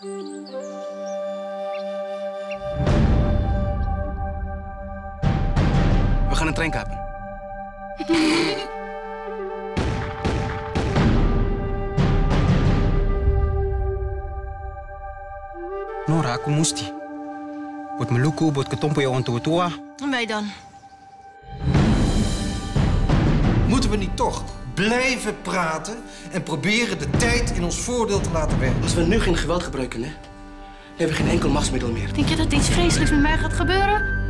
We gaan een trein kapen. Nora, aku die. Wordt meluku, buat ketompo yang tua-tua. Ah. En wij dan? Moeten we niet toch blijven praten en proberen de tijd in ons voordeel te laten werken? Als we nu geen geweld gebruiken, hè, hebben we geen enkel machtsmiddel meer. Denk je dat iets vreselijks met mij gaat gebeuren?